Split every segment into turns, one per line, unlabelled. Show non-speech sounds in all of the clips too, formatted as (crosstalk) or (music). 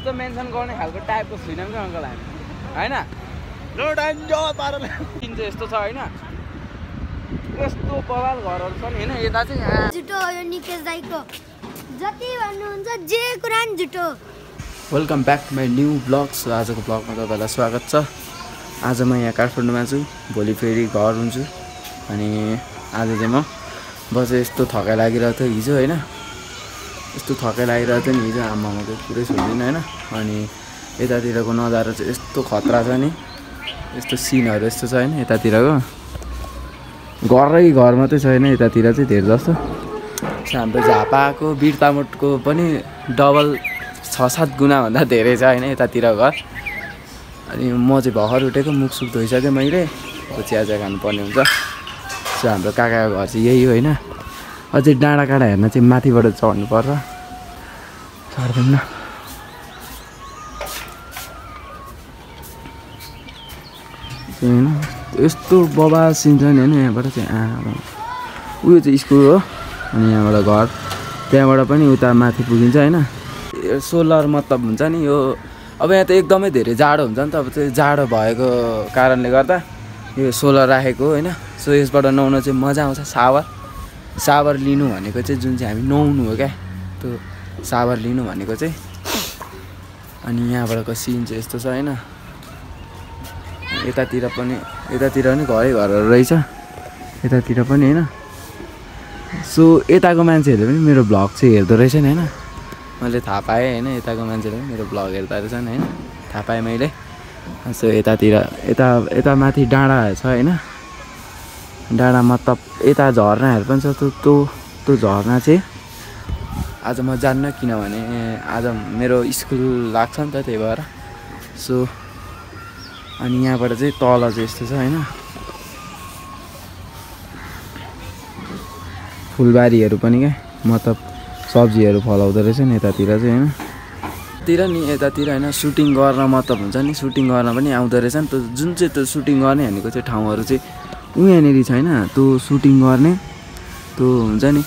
यस्तो मेन्सन गर्ने खालको टाइपको छुइनँ कि अङ्कल हामी। होइन? चाहिँ यस्तो छ होइन? यस्तो बवाल घरहरू छ नि होइन? यता चाहिँ यहाँ।
झुटो हो यो निकेश दाईको। जति भन्नुहुन्छ जे कुरा नि झुटो
welcome back my new vlogs आजको ब्लगमा तपाईँलाई स्वागत छ। आज म यहाँ काठमाडौँमा छु भोलि फेरि घर हुन्छु। अनि आज चाहिँ म बस यस्तो थकाइ लागिरहेको थियो हिजो होइन? यस्तो थकाइ लागिरहेको थियो नि हिजो आमामा चाहिँ पुरै छोड्दिनँ होइन। अनि यतातिरको नजारा चाहिँ यस्तो खतरा छ नि यस्तो सिनहरू यस्तो छ होइन यतातिरको। घरै घर मात्रै छैन यतातिर चाहिँ धेरै जस्तो। हाम्रो झापाको बिरतामोटको पनि डबल छ सात गुणाभन्दा धेरै छ होइन यतातिर घर। अनि म चाहिँ भर्खर उठेको मुख सुख धोइसकेँ मैले अब चिया चिया खानुपर्ने हुन्छ। सो हाम्रो काकाको घर चाहिँ यही हो होइन। अझै डाँडा काँडा हेर्न चाहिँ माथिबाट चढ्नु पर्छ। चढ्दैन। होइन यस्तो बबा सिन छ नि होइन यहाँबाट चाहिँ आमा उयो चाहिँ स्कुल हो अनि यहाँबाट घर। त्यहाँबाट पनि उता माथि पुगिन्छ होइन। सोलर मतलब हुन्छ नि यो अब यहाँ त एकदमै धेरै जाडो हुन्छ नि त अब चाहिँ जाडो भएको कारणले गर्दा यो सोलर राखेको होइन। सो यसबाट नुहाउन चाहिँ मजा आउँछ सावर। सावर लिनु भनेको चाहिँ जुन चाहिँ हामी नुहाउनु हो क्या त्यो सावर लिनु भनेको चाहिँ। अनि यहाँबाटको सिन चाहिँ यस्तो छ होइन। यतातिर पनि यतातिर पनि घरै घरहरू रहेछ। यतातिर पनि होइन। सो यताको मान्छेहरूले पनि मेरो भ्लग चाहिँ हेर्दो रहेछ नि होइन। मैले थाहा पाएँ होइन। यताको मान्छेले पनि मेरो भ्लग हेर्दो रहेछन् होइन। थाहा पाएँ मैले। सो यतातिर यता यता माथि डाँडा छ होइन। डाँडा मतलब यता झर्नाहरू पनि छ। त्यो त्यो झर्ना चाहिँ आज म जान्न किनभने आज मेरो स्कुल लाग्छ नि त त्यही भएर। सो अनि यहाँबाट चाहिँ तल चाहिँ यस्तो छ होइन। फुलबारीहरू पनि क्या मतलब सब्जीहरू फलाउँदो रहेछ नि यतातिर चाहिँ होइन। तिर नि यतातिर होइन सुटिङ गर्न मतलब हुन्छ नि सुटिङ गर्न पनि आउँदो रहेछ नि त्यो जुन चाहिँ त्यो सुटिङ गर्ने भनेको चाहिँ ठाउँहरू चाहिँ उ यहाँनिर छैन त्यो सुटिङ गर्ने त्यो हुन्छ नि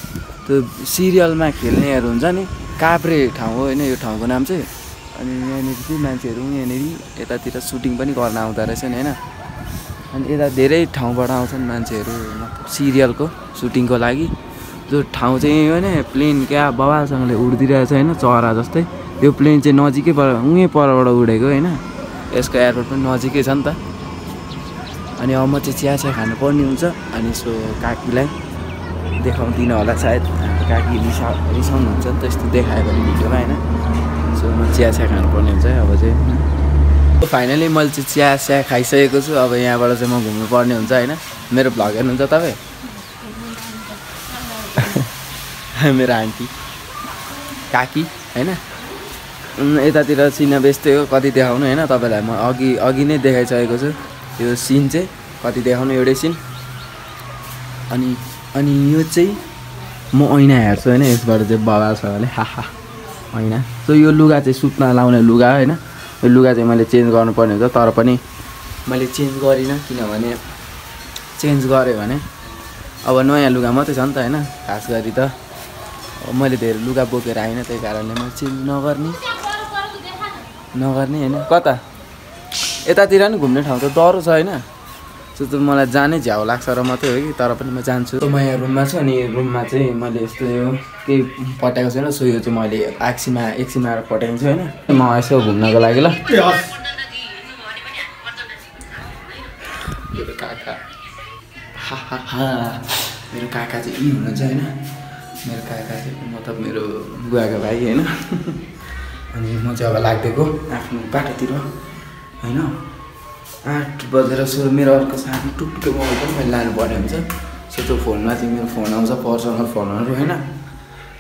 त्यो सिरियलमा खेल्नेहरू हुन्छ नि काभ्रे ठाउँ हो होइन यो ठाउँको नाम चाहिँ। अनि यहाँनिर चाहिँ मान्छेहरू यहाँनिर यतातिर सुटिङ पनि गर्न आउँदो रहेछ नि होइन। अनि यता धेरै ठाउँबाट आउँछन् मान्छेहरू सिरियलको सुटिङको लागि। त्यो ठाउँ चाहिँ होइन प्लेन क्या बवालसँगले उडिदिरहेको छ होइन चरा जस्तै। त्यो प्लेन चाहिँ नजिकै पर उहीँ परबाट उडेको होइन। यसको एयरपोर्ट पनि नजिकै छ नि त। अनि अब म चाहिँ चिया चिया खानु पर्ने हुन्छ। अनि सो काकीलाई देखाउँदिनँ होला सायद। काकी रिसा रिसाउनुहुन्छ नि यस्तो देखायो भने भिडियोमा होइन? सो म चिया चिया खानुपर्ने हुन्छ अब चाहिँ। फाइनली मैले चाहिँ चिया चिया खाइसकेको छु। अब यहाँबाट चाहिँ म घुम्नु पर्ने हुन्छ होइन? मेरो भ्लग हेर्नुहुन्छ तपाईँ? (laughs) मेरो आन्टी। काकी होइन? यतातिर सिना बेच्दै हो कति देखाउनु होइन? तपाईँलाई म अघि अघि नै देखाइसकेको छु। यो सिन चाहिँ कति देखाउनु एउटै सिन अनि अनि यो चाहिँ म ऐना हेर्छु होइन यसबाट चाहिँ बगाल छ भने हा हा ऐना। सो यो लुगा चाहिँ सुत्न लाउने लुगा होइन यो लुगा चाहिँ मैले चेन्ज गर्नुपर्ने हुन्छ तर पनि मैले चेन्ज गरिनँ किनभने चेन्ज गरेँ भने अब नयाँ लुगा मात्रै छ नि त होइन खास गरी त मैले धेरै लुगा बोकेर आइनँ त्यही कारणले मैले चेन्ज नगर्ने। नगर्ने होइन कता? यतातिर नि घुम्ने ठाउँ त डह्रो छ होइन। त्यो त मलाई जानै झ्याउ लाग्छ र मात्रै हो कि तर पनि म जान्छु। म यहाँ रुममा छु अनि रुममा चाहिँ मैले यस्तो यो केही पट्याएको छैन सो यो चाहिँ मैले एक्सीमा एकछिन आएर पट्याएको छु होइन। म यसो घुम्नको लागि ल। मेरो काका। हा हा हा। मेरो काका चाहिँ यी हुनुहुन्छ होइन। मेरो काका चाहिँ मतलब मेरो बुवाको भाइ होइन। (laughs) अनि म चाहिँ अब लाग्दिएको आफ्नो बाटोतिर। होइन? आठ बजेर सो मेरो अर्को साथी टुक्टुको मोबाइल पनि मैले लानुपर्ने हुन्छ। सो त्यो फोनमा चाहिँ मेरो फोन आउँछ पर्सनल फोनहरू होइन?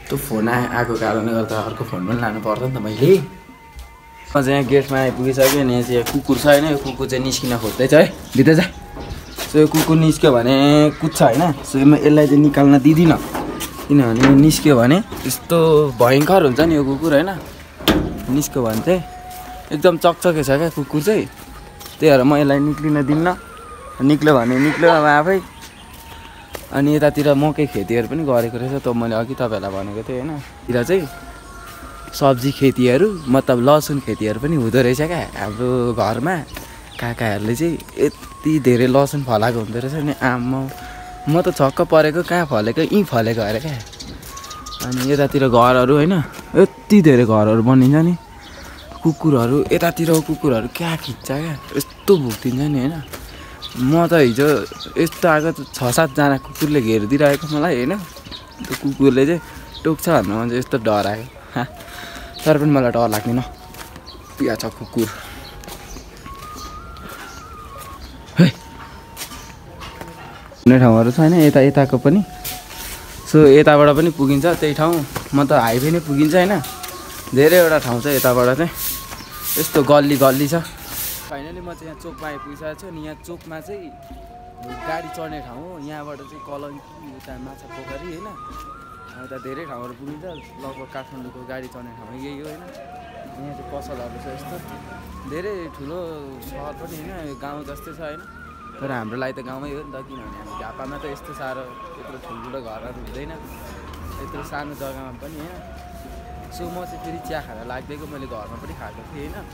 त्यो फोन आ आएको कारणले गर्दा अर्को फोन पनि लानु पर्छ नि त मैले। म चाहिँ यहाँ गेटमा आइपुगिसकेँ अनि यहाँ चाहिँ कुकुर छ होइन? यो कुकुर चाहिँ निस्किन खोज्दैछ है? भित्र जा। सो यो कुकुर निस्क्यो भने कुद्छ होइन? सो म यसलाई चाहिँ निकाल्न दिँदिनँ। किनभने निस्क्यो भने यस्तो भयङ्कर हुन्छ नि यो कुकुर होइन? निस्क्यो भने चाहिँ एकदम चकचके छ क्या कुकुर चाहिँ। त्यही भएर म यसलाई निक्लिन दिन्न। निक्ल्यो भने निक्ल्यो अब आफै। अनि यतातिर मकै खेतीहरू पनि गरेको रहेछ। त मैले अघि तपाईँहरूलाई भनेको थिएँ होइन। तिर चाहिँ सब्जी खेतीहरू मतलब लसुन खेतीहरू पनि हुँदो रहेछ क्या। हाम्रो घरमा काकाहरूले चाहिँ यति धेरै लसुन फलाएको हुँदो रहेछ नि आम्मा म त छक्क परेको कहाँ फलेको यहीँ फलेको अरे क्या। अनि यतातिर घरहरू होइन यति धेरै घरहरू बनिन्छ नि। कुकुरहरू यतातिर कुकुरहरू क्या खिच्छ क्या? यस्तो भुक्दिन्छ नि होइन। म त हिजो यस्तो आएको छ सातजना कुकुरले घेरिदिइरहेको मलाई होइन। त्यो कुकुरले चाहिँ टोक्छ मलाई चाहिँ यस्तो डर आयो तर पनि मलाई डर लाग्दैन। पिया छ कुकुर। हुने ठाउँहरू छैन यता यताको पनि। सो यताबाट पनि पुगिन्छ त्यही ठाउँ। म त हाइवे नै पुगिन्छ होइन। धेरैवटा ठाउँ छ यताबाट चाहिँ। यस्तो गल्ली गल्ली छ। फाइनली म चाहिँ यहाँ चोकमा आइपुगिसकेको छु अनि यहाँ चोकमा चाहिँ गाडी चढ्ने ठाउँ हो। यहाँबाट चाहिँ कलङ्की उता माछा पोखरी होइन। उता धेरै ठाउँहरू पुगिन्छ। लगभग काठमाडौँको गाडी चढ्ने ठाउँ यही हो होइन। यहाँ चाहिँ पसलहरू छ यस्तो। धेरै ठुलो सहर पनि होइन। गाउँ जस्तै छ होइन। तर हाम्रो लागि त गाउँमै हो नि त। किनभने हाम्रो झापामा त यस्तो साह्रो यत्रो ठुल्ठुलो घरहरू हुँदैन। यत्रो सानो जग्गामा पनि होइन। सो म चाहिँ फेरि चिया खान लाग्दिएको मैले घरमा पनि खाएको थिएँ होइन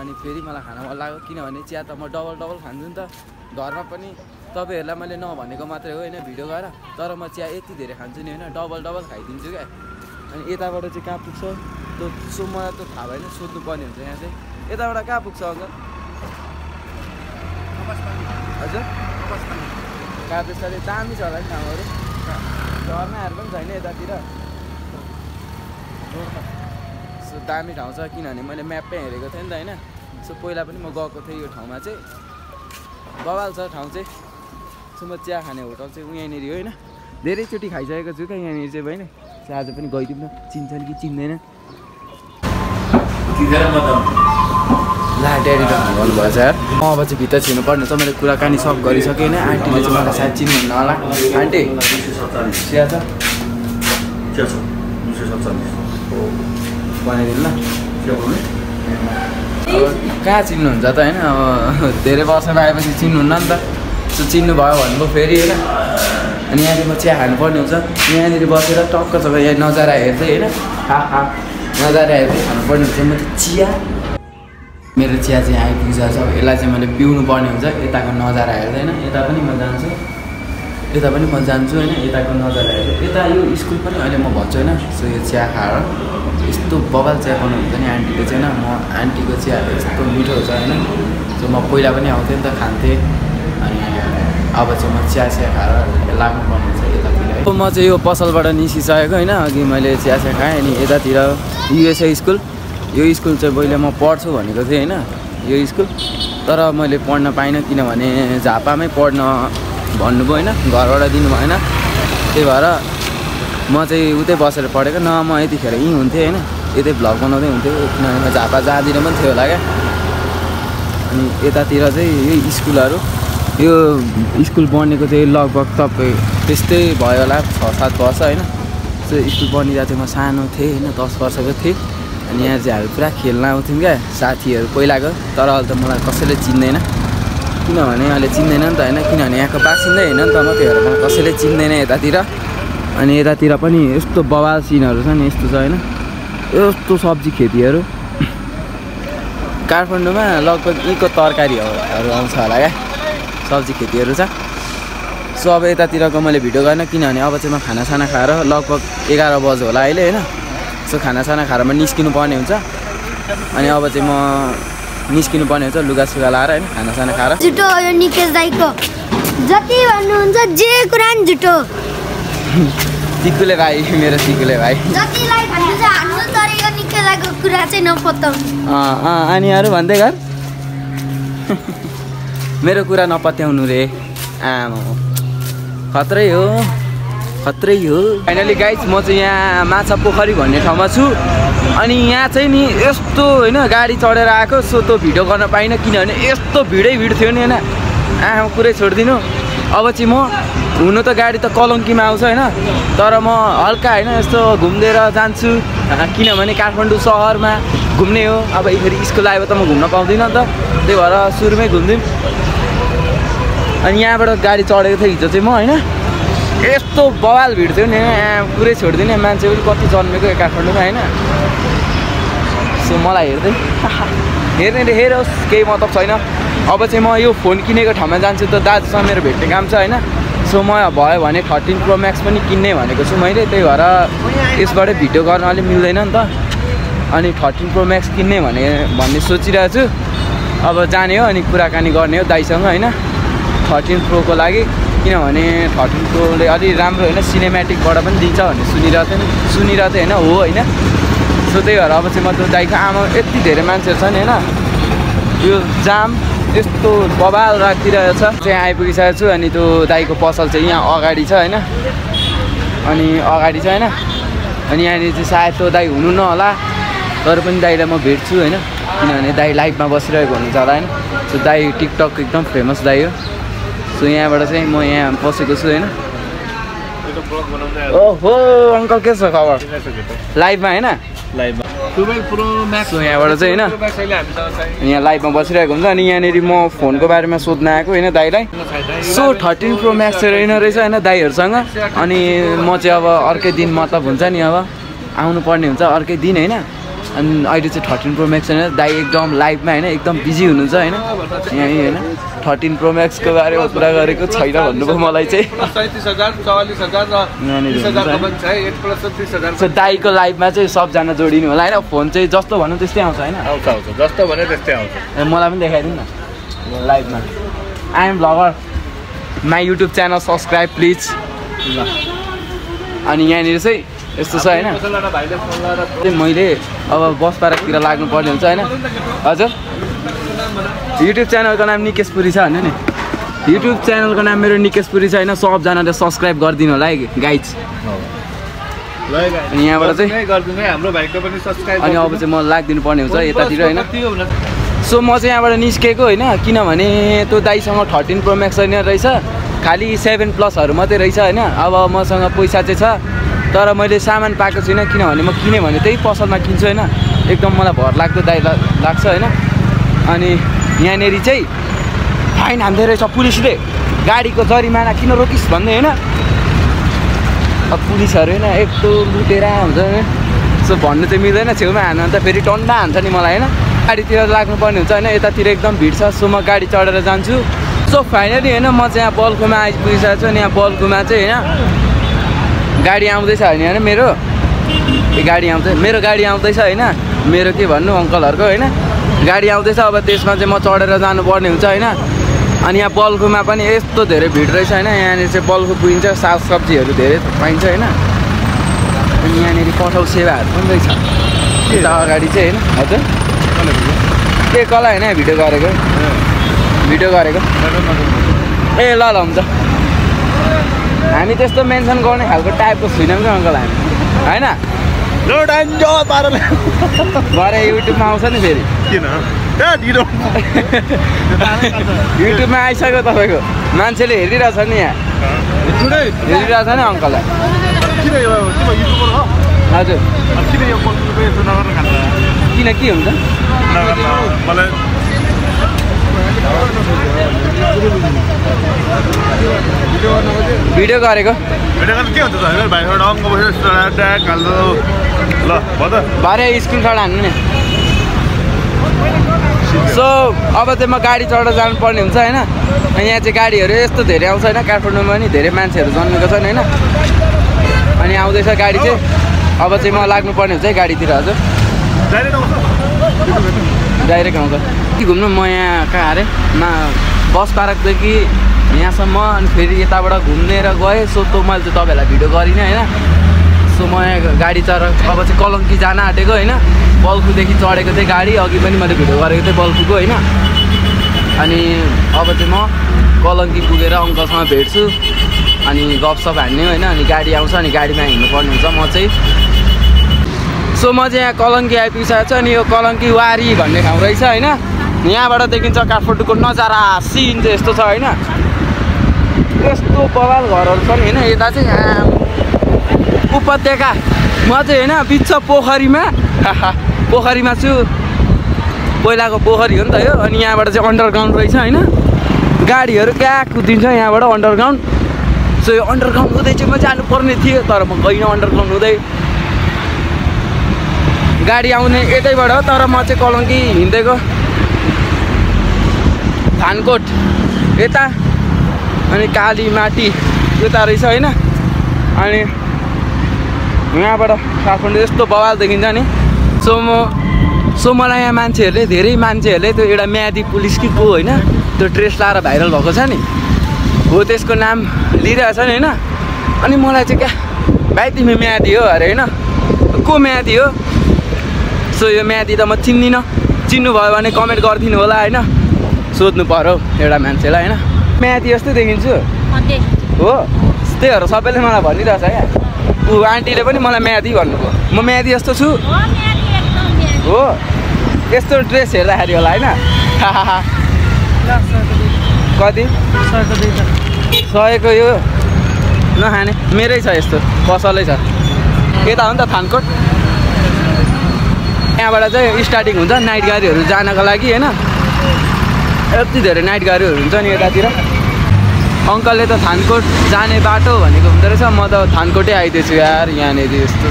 अनि फेरि मलाई खान मन लाग्यो किनभने चिया त म डबल डबल खान्छु नि त। घरमा पनि तपाईँहरूलाई मैले नभनेको मात्रै हो होइन भिडियो गएर। तर म चिया यति धेरै खान्छु नि होइन डबल डबल खाइदिन्छु क्या। अनि यताबाट चाहिँ कहाँ पुग्छ? त्यो सो मलाई त थाहा भएन सोध्नु पर्ने हुन्छ यहाँ चाहिँ। यताबाट कहाँ पुग्छ अङ्कल हजुर? त्यस्तै दामी छ होला नि ठाउँहरू। झर्नाहरू पनि छैन यतातिर। सो दामी ठाउँ छ किनभने मैले म्यापै हेरेको थिएँ नि त होइन। सो पहिला पनि म गएको थिएँ यो ठाउँमा चाहिँ। बवाल छ ठाउँ चाहिँ। सो म चिया खाने होटल चाहिँ उ यहाँनिर हो होइन। धेरैचोटि खाइसकेको छु क्या यहाँनिर चाहिँ होइन चाहिँ आज पनि गइदिउँ न। चिन्छन् कि चिन्दैन। ला ड्याडी त भन्नुभएछ म अब चाहिँ भित्र छिर्नु पर्ने छ। मैले कुराकानी सब गरिसकेँ होइन। आन्टीले चाहिँ मलाई सायद चिन्नुहुन्न होला। आन्टी चिया छ? बनाइदिनु ल अब कहाँ चिन्नुहुन्छ त होइन? अब धेरै वर्षमा आएपछि चिन्नुहुन्न नि त। सो चिन्नुभयो भन्नुभयो फेरि होइन। अनि यहाँनिर चिया खानुपर्ने हुन्छ। यहाँनिर बसेर टक्क छ यहाँ नजारा हेर्दै होइन। हा हा नजारा हेर्दै खानुपर्ने हुन्छ। म चिया मेरो चिया चाहिँ आइपुगिसकेको छ। अब यसलाई चाहिँ मैले पिउनु पर्ने हुन्छ। यताको नजारा हेर्दै होइन। यता पनि म जान्छु। यता पनि म जान्छु होइन यताको नजारा यता यो स्कुल पनि अहिले म भन्छु होइन सो यो चिया खाएर। यस्तो बबाल चिया बनाउनुहुन्छ नि आन्टीको चाहिँ होइन म आन्टीको चिया यस्तो मिठो हुन्छ होइन। सो म पहिला पनि आउँथेँ नि त खान्थेँ। अनि अब चाहिँ म चिया चिया खाएर लाग्नु पर्ने हुन्छ यतातिर। म चाहिँ यो पसलबाट निस्किसकेको होइन अघि मैले चिया चिया खाएँ अनि यतातिर युएसए स्कुल। यो स्कुल चाहिँ पहिले म पढ्छु भनेको थिएँ होइन यो स्कुल। तर मैले पढ्न पाइनँ किनभने झापामै पढ्न भन्नुभयो होइन घरबाट दिनु भएन त्यही भएर म चाहिँ उतै बसेर पढेको न म यतिखेर यहीँ हुन्थेँ होइन यतै भ्लग बनाउँदै हुन्थ्यो किनभने झापा जाँदिन पनि थियो होला क्या। अनि यतातिर चाहिँ यही स्कुलहरू यो स्कुल बनेको चाहिँ लगभग तपाईँ त्यस्तै भयो होला छ सात वर्ष होइन। त्यो स्कुल बनिँदा चाहिँ म सानो थिएँ होइन दस वर्षको थिएँ। अनि यहाँ चाहिँ हामी पुरा खेल्न आउँथ्यौँ क्या साथीहरू पहिलाको तर अहिले त मलाई कसैले चिन्दैन। किनभने अहिले चिन्दैन नि त होइन किनभने यहाँको बासिन्दै होइन नि त म कसैले चिन्दैन यतातिर? अनि यतातिर पनि यस्तो बवाल सिनहरू छ नि यस्तो छ होइन। यस्तो सब्जी खेतीहरू। काठमाडौँमा लगभग यहीँको तरकारीहरू आउँछ होला क्या। सब्जी खेतीहरू छ। सो अब यतातिरको मैले भिडियो गरेन किनभने अब चाहिँ म खानासाना खाएर लगभग एघार बज्यो होला अहिले होइन। सो खानासाना खाएर म निस्किनु पर्ने हुन्छ। अनि अब चाहिँ म निस्किनु पर्ने हुन्छ लुगासुगा लाएर होइन खानासाना खाएर।
झुटो यो निकेश दाईको। जति भन्नुहुन्छ जे कुरा नि झुटो
सिकुले भाइ मेरो सिकुले भाइ।
जतिलाई भन्नु चाहिँ हान्नु तर यो निकेश दाईको कुरा चाहिँ नपत्याउनु
अनि अरू भन्दै गर। मेरो कुरा नपत्याउनु रे आमा। खत्रै हो खत्रै हो। फाइनली गाइज म चाहिँ यहाँ माछा पोखरी भन्ने ठाउँमा छु। अनि यहाँ चाहिँ नि यस्तो होइन गाडी चढेर आएको सो त्यो भिडियो गर्न पाइनँ किनभने यस्तो भिडै भिड थियो नि होइन। आमा कुरै छोडिदिनु। अब चाहिँ म हुनु त गाडी त कलङ्कीमा आउँछ होइन तर म हल्का होइन यस्तो घुम्देर जान्छु। किनभने काठमाडौँ सहरमा घुम्ने हो। अब फेरि स्कुल आयो त म घुम्न पाउँदिनँ नि त। त्यही भएर सुरुमै घुम्दिउँ अनि यहाँबाट गाडी चढेको थिएँ हिजो चाहिँ म होइन। यस्तो बवाल भिड थियो नि पुरै छोडिदिने मान्छे पनि कति जन्मेको काठमाडौँमा होइन? सो मलाई हेर्दै। हेर्ने रे हेरोस् केही मतलब छैन। अब चाहिँ म यो फोन किनेको ठाउँमा जान्छु त दाजुसँग मेरो भेट्ने काम छ होइन? सो म भयो भने थर्टिन प्रो म्याक्स पनि किन्ने भनेको छु मैले त्यही भएर यसबाटै भिडियो गर्न अलिक मिल्दैन नि त। अनि थर्टिन प्रो म्याक्स किन्ने भने भन्ने सोचिरहेको छु। अब जाने हो अनि कुराकानी गर्ने हो दाइसँग होइन? थर्टिन प्रोको लागि। किनभने थर्टिन प्रोले अलिक राम्रो होइन सिनेमेटिकबाट पनि दिन्छ भन्ने सुनिरहेको थियो नि सुनिरहेको थिएँ होइन हो होइन। सो त्यही भएर अब चाहिँ म त्यो दाइको आमा यति धेरै मान्छेहरू छ नि होइन। यो जाम यस्तो बबाल राखिरहेको छ चाहिँ आइपुगिसकेको छु अनि त्यो दाइको पसल चाहिँ यहाँ अगाडि छ होइन। अनि अगाडि छ होइन। अनि यहाँनिर चाहिँ सायद त्यो दाइ हुनु नहोला तर पनि दाइलाई म भेट्छु होइन। किनभने दाइ लाइभमा बसिरहेको हुनुहुन्छ होला होइन। सो दाइ टिकटक एकदम फेमस दाइ हो। सो यहाँबाट चाहिँ म यहाँ बसेको छु होइन? ओहो अङ्कल के छ खबर? लाइभमा होइन? सो यहाँबाट चाहिँ होइन? यहाँ लाइभमा बसिरहेको हुन्छ अनि यहाँनिर म फोनको बारेमा सोध्न आएको होइन दाइलाई सो थर्टिन प्रो म्याक्स रहेन रहेछ होइन दाइहरूसँग अनि म चाहिँ अब अर्कै दिन मतलब हुन्छ नि अब आउनु पर्ने हुन्छ अर्कै दिन होइन? अनि अहिले चाहिँ थर्टिन प्रो म्याक्स होइन दाइ एकदम लाइभमा होइन एकदम बिजी हुनुहुन्छ होइन? यहीँ होइन? थर्टिन प्रो म्याक्सको बारेमा कुरा गरेको छैन भन्नुभयो मलाई चाहिँ। सो दाइको लाइभमा चाहिँ सबजना जोडिनु होला होइन? फोन चाहिँ जस्तो भनौँ त्यस्तै आउँछ होइन?
आउँछ आउँछ। जस्तो भने त्यस्तै आउँछ।
मलाई पनि देखाइदिनु न। लाइभमा I am vlogger my YouTube channel subscribe please ल अनि यहाँनिर चाहिँ यस्तो छ होइन? मैले अब बस पार्कतिर लाग्नुपर्ने हुन्छ होइन? हजुर। युट्युब च्यानलको नाम निकेश पुरी छ होइन नि? युट्युब च्यानलको नाम मेरो निकेश पुरी छ होइन सबजनाले सब्सक्राइब गरिदिनु होला है गाइज अनि यहाँबाट चाहिँ अनि अब चाहिँ म लाग्दिनु पर्ने हुन्छ यतातिर होइन। सो म चाहिँ यहाँबाट निस्केको होइन किनभने त्यो दाइसँग थर्टिन प्रो म्याक्स छैन रहेछ। खालि सेभेन प्लसहरू मात्रै रहेछ होइन। अब मसँग पैसा चाहिँ छ तर मैले सामान पाएको छुइनँ किनभने म किनेँ भने त्यही पसलमा किन्छु होइन। एकदम मलाई भर लाग्दो दाइ लाग्छ होइन। अनि यहाँनिर चाहिँ फाइन हान्दै रहेछ पुलिसले। गाडीको जरिमाना किन रोकिस् भन्दै होइन? अब पुलिसहरू होइन यस्तो लुटेर हुन्छ होइन सो भन्नु चाहिँ मिल्दैन छेउमा हान्नु अन्त फेरि टन्डा हान्छ नि मलाई होइन? गाडीतिर लाग्नुपर्ने हुन्छ होइन? यतातिर एकदम भिड छ सो म गाडी चढेर जान्छु। सो फाइनली होइन म चाहिँ यहाँ बल्कुमा आइपुगिसकेको छु अनि यहाँ बल्कुमा चाहिँ होइन गाडी आउँदैछ भने होइन मेरो। गाडी आउँदै मेरो गाडी आउँदैछ होइन? मेरो के भन्नु अङ्कलहरूको होइन? गाडी आउँदैछ अब त्यसमा चाहिँ म चढेर जानुपर्ने हुन्छ होइन? अनि यहाँ बल्कुमा पनि यस्तो धेरै भिड रहेछ होइन? यहाँनिर चाहिँ बल्कु पुगिन्छ सागसब्जीहरू धेरै पाइन्छ होइन? अनि यहाँनिर पठाउ सेवाहरू पनि रहेछ। यता अगाडि चाहिँ होइन? हजुर। के कला होइन? भिडियो गरेको? भिडियो गरेको? ए ल ल हुन्छ। हामी त्यस्तो मेन्सन गर्ने खालको टाइपको छैनौँ क्या अङ्कल हामी। होइन? भरे युट्युबमा आउँछ नि फेरि
किन
युट्युबमा आइसक्यो तपाईँको मान्छेले हेरिरहेछ नि यहाँ हेरिरहेछ नि अङ्कललाई हजुर
किन
के हुन्छ भिडियो गरेको
भिडियो गर्नु के हुन्छ होइन भाइबाट अङ्ग बसेर ट्याग हाल्दो ल
भरे स्क्रिनसट हान्नु नि। सो अब चाहिँ म गाडी चढेर जानुपर्ने हुन्छ होइन? यहाँ चाहिँ गाडीहरू यस्तो धेरै आउँछ होइन? काठमाडौँमा पनि धेरै मान्छेहरू जन्मेको छन् होइन? अनि आउँदैछ गाडी चाहिँ। अब चाहिँ म लाग्नुपर्ने हुन्छ है गाडीतिर हजुर।
डाइरेक्ट आउँछ।
डाइरेक्ट आउँछ। के घुम्नु म यहाँ कहाँ अरे? मा बस पार्कदेखि यहाँसम्म अनि फेरि यताबाट घुम्नेर गएँ। सो त्यो मैले चाहिँ तपाईँहरूलाई भिडियो गरिनँ होइन? सो म यहाँ गाडी चढ अब चाहिँ कलङ्की जान आँटेको होइन? बल्कुदेखि चढेको थिएँ गाडी अघि पनि मैले भिडियो गरेको थिएँ बल्कुको होइन? अनि अब चाहिँ म कलङ्की पुगेर अङ्कलसँग भेट्छु अनि गफसप हान्ने होइन? अनि गाडी आउँछ अनि गाडीमा हिँड्नुपर्ने हुन्छ। म चाहिँ सो म चाहिँ यहाँ कलङ्की आइपुगिसकेको छु अनि यो कलङ्की वारी भन्ने ठाउँ रहेछ होइन? यहाँबाट देखिन्छ काठमाडौँको नजारा सिन चाहिँ यस्तो छ होइन? यस्तो बवाल घरहरू छन् होइन? यता चाहिँ यहाँ उपत्यका म चाहिँ होइन बिच पोखरीमा। (laughs) पोखरीमा छु। पहिलाको पोखरी हो नि त यो। अनि यहाँबाट चाहिँ अन्डरग्राउन्ड रहेछ होइन। गाडीहरू क्या कुदिन्छ यहाँबाट अन्डरग्राउन्ड सो यो अन्डरग्राउन्ड हुँदै चाहिँ म जानुपर्ने थियो तर म गइनँ अन्डरग्राउन्ड हुँदै। गाडी आउने यतैबाट तर म चाहिँ कलङ्की हिँड्दै गयो धानकोट यता। अनि काली माटी यता रहेछ होइन। अनि यहाँबाट काठमाडौँ यस्तो बवाल देखिन्छ नि। सो म सो मलाई यहाँ मान्छेहरूले धेरै मान्छेहरूले त्यो एउटा म्यादी पुलिस कि को होइन त्यो ड्रेस लाएर भाइरल भएको छ नि। हो त्यसको नाम लिइरहेछ नि होइन। अनि मलाई चाहिँ क्या भाइ तिमी म्यादी हो अरे होइन। को म्यादी हो? सो यो म्यादी त म चिन्दिनँ। चिन्नुभयो भने कमेन्ट गरिदिनु होला होइन। सोध्नु पऱ्यो एउटा मान्छेलाई होइन। म्यादी जस्तै देखिन्छु। हो त्यहीहरू सबैले मलाई भनिरहेछ क्या। ऊ आन्टीले पनि मलाई म्यादी भन्नुभयो। म म्यादी जस्तो छु। हो यस्तो ड्रेस हेर्दाखेरि होला होइन? कति? सयको यो। नखाने। मेरै छ यस्तो। पसलै छ। यता हो नि त थानकोट। यहाँबाट चाहिँ स्टार्टिङ हुन्छ नाइट गाडीहरू जानको लागि होइन? यति धेरै नाइट गाडीहरू हुन्छ नि यतातिर। अङ्कलले त थानकोट जाने बाटो भनेको हुँदो रहेछ। म त थानकोटै आइदिएछु यार यहाँनिर यस्तो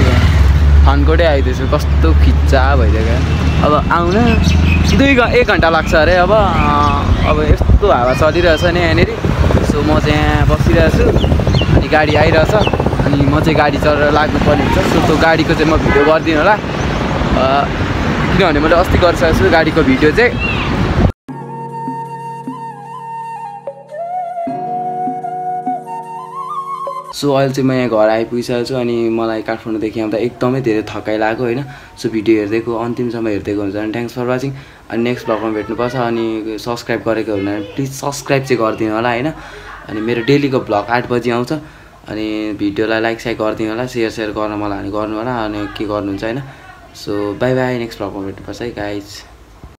थानकोटै आइदिएछु कस्तो खिच्चा भइदिएको अब आउन दुई घ एक घन्टा लाग्छ अरे अब अब यस्तो हावा चलिरहेछ नि यहाँनिर। सो म चाहिँ यहाँ बसिरहेको छु अनि गाडी आइरहेछ अनि म चाहिँ गाडी चढेर लाग्नुपर्ने हुन्छ। सो त्यो गाडीको चाहिँ म भिडियो गरिदिनु होला। किनभने मैले अस्ति गरिसकेको छु गाडीको भिडियो चाहिँ। सो अहिले चाहिँ म यहाँ घर आइपुगिसकेको छु अनि मलाई काठमाडौँदेखि आउँदा एकदमै धेरै थकाइ लाग्यो होइन। सो भिडियो हेर्दैको अन्तिमसम्म हेर्दैको हुन्छ अनि थ्याङ्क्स फर वाचिङ अनि नेक्स्ट ब्लगमा भेट्नुपर्छ अनि सब्सक्राइब गरेको हो भने प्लिज सब्सक्राइब चाहिँ गरिदिनु होला होइन। अनि मेरो डेलीको ब्लग आठ बजी आउँछ अनि भिडियोलाई लाइक साइक गरिदिनु होला सेयर सेयर गर्न मलाई भने गर्नु होला अनि के गर्नुहुन्छ होइन। सो बाई बाई नेक्स्ट ब्लगमा भेट्नुपर्छ है गाइज